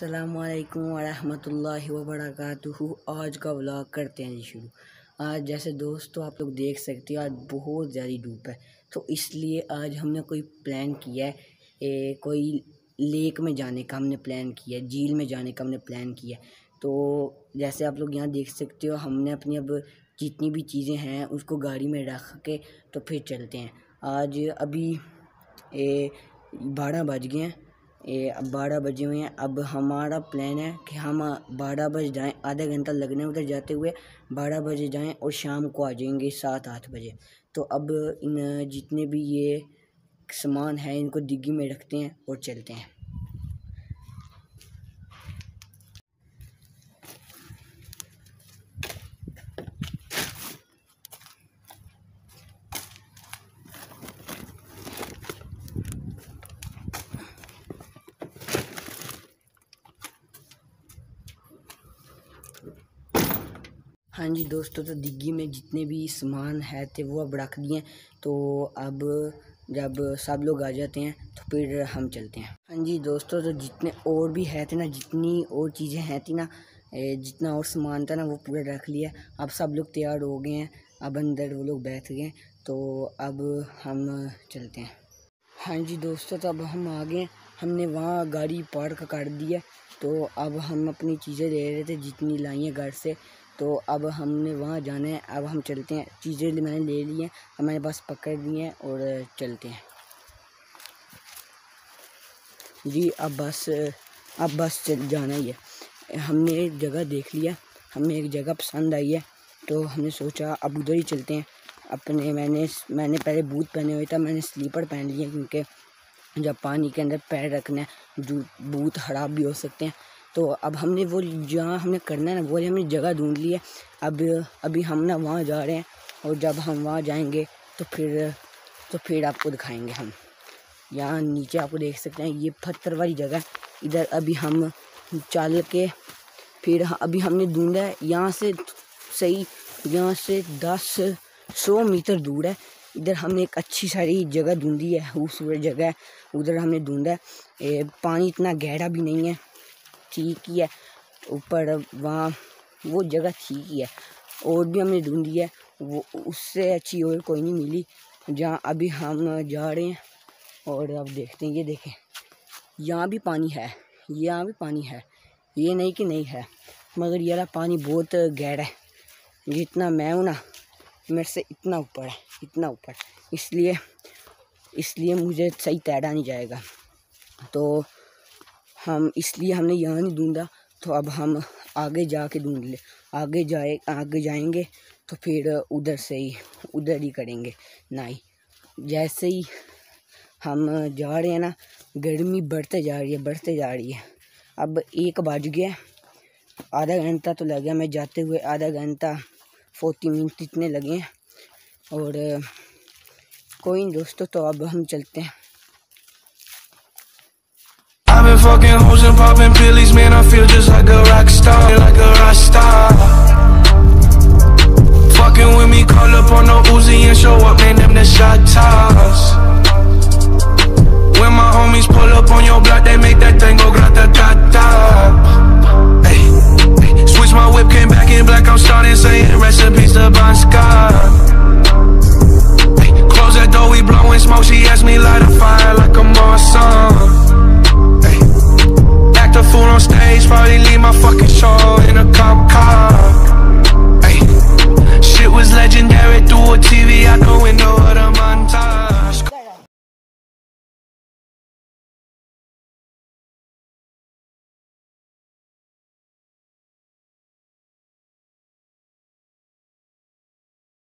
السلام علیکم ورحمۃ اللہ وبرکاتہ۔ آج کا ولاگ کرتے ہیں جی شروع۔ آج جیسے دوستو آپ لوگ دیکھ سکتے ہیں، آج بہت زیادہ دھوپ ہے۔ تو اس لیے آج ہم نے کوئی پلان کیا ہے۔ کوئی لیک میں جانے کا ہم نے پلان کیا ہے، جھیل میں جانے کا ہم نے پلان کیا ہے۔ تو جیسے آپ لوگ یہاں دیکھ سکتے ہو، ہم نے اپنی اب جتنی بھی چیزیں ہیں اس کو گاڑی میں رکھ کے تو پھر چلتے ہیں۔ آج ابھی بارہ بج گئے ہیں۔ یہ اب بارہ بجے ہوئے ہیں۔ اب ہمارا پلان ہے کہ ہم بارہ بجے جائیں آدھا گھنٹہ لگنے ادھر جاتے ہوئے بارہ بجے جائیں اور شام کو آ جائیں گے سات آٹھ بجے۔ تو اب ان جتنے بھی یہ سامان ہیں ان کو ڈگی میں رکھتے ہیں اور چلتے ہیں۔ ہاں جی دوستو، تو دگی میں جتنے بھی سامان ہے تھے وہ اب رکھ دیے۔ تو اب جب سب لوگ آ جاتے ہیں، تو پھر ہم چلتے ہیں۔ ہاں جی دوستو، تو جتنے اور بھی ہے تھے نا، جتنی اور چیزیں ہیں تھی نا جتنا اور سامان تھا نا، وہ پورا رکھ لیا۔ اب سب لوگ تیار ہو گئے ہیں۔ اب اندر وہ لوگ بیٹھ گئے۔ تو اب ہم چلتے ہیں۔ ہاں جی دوستو، تو اب ہم آ گئے۔ ہم نے وہاں گاڑی پارک کر دی ہے۔ تو اب ہم اپنی چیزیں لے رہے تھے، جتنی لائی ہیں گھر سے۔ تو اب ہم نے وہاں جانا ہے، اب ہم چلتے ہیں۔ چیزیں میں نے لے لی ہیں اب میں نے بس پکڑ دی ہیں اور چلتے ہیں۔ جی اب بس اب بس چل، جانا ہی ہے۔ ہم نے ایک جگہ دیکھ لیا ہمیں ایک جگہ پسند آئی ہے۔ تو ہم نے سوچا اب ادھر ہی چلتے ہیں۔ اپنے، میں نے میں نے پہلے بوت پہنے ہوئے تھا میں نے سلیپر پہن لیے کیونکہ جب پانی کے اندر پیر رکھنا ہے جو بوت خراب بھی ہو سکتے ہیں۔ تو اب ہم نے وہ جہاں ہم نے کرنا ہے نا، وہ ہم نے جگہ ڈھونڈ لی ہے۔ اب، ابھی ہم نا وہاں جا رہے ہیں اور جب ہم وہاں جائیں گے تو پھر تو پھر آپ کو دکھائیں گے ہم۔ یہاں نیچے آپ کو دیکھ سکتے ہیں، یہ پتھر والی جگہ ہے۔ ادھر ابھی ہم چل کے پھر ابھی ہم نے ڈھونڈا ہے، یہاں سے صحیح، یہاں سے دس سو میٹر دور ہے۔ ادھر ہم نے ایک اچھی ساری جگہ ڈھونڈی ہے، خوبصورت جگہ ہے۔ ادھر ہم نے ڈھونڈا ہے۔ پانی اتنا گہرا بھی نہیں ہے۔ ٹھیک ہی ہے۔ اوپر وہاں وہ جگہ ٹھیک ہی ہے۔ اور بھی ہم نے ڈھونڈی ہے۔ وہ اس سے اچھی اور کوئی نہیں ملی۔ جہاں ابھی ہم جا رہے ہیں۔ اور اب دیکھتے ہیں، یہ دیکھیں۔ یہاں بھی پانی ہے۔ یہاں بھی پانی ہے۔ یہ نہیں کہ نہیں ہے۔ مگر یہ پانی بہت گہرا ہے۔ جتنا میں ہوں نا، میرے سے اتنا اوپر ہے۔ اتنا اوپر۔ اس لیے اس لیے مجھے صحیح تیرا نہیں جائے گا۔ تو ہم اس لیے ہم نے یہاں نہیں ڈھونڈا، تو اب ہم آگے جا کے ڈھونڈ لیں۔ آگے جائے، آگے جائیں گے تو پھر ادھر سے ہی، ادھر ہی کریں گے۔ نائی جیسے ہی ہم جا رہے ہیں نا، گرمی بڑھتے جا رہی ہے، بڑھتے جا رہی ہے۔ اب ایک بج گیا آدھا گھنٹہ تو لگا میں جاتے ہوئے آدھا گھنٹہ فورٹی منٹ اتنے لگے ہیں۔ اور کوئی نہیں دوستو، تو اب ہم چلتے ہیں۔ And popping pillies, man, I feel just like a rock star, like a rock star. Fucking with me, call up on the Uzi and show up, man, them the shot toss. When my homies pull up on your block, they make that thing go grata ta ta. Switch my whip, came back in black, I'm starting saying recipes to door, we blowing smoke, she asked me light a fire like a Marsan a TV out the window of the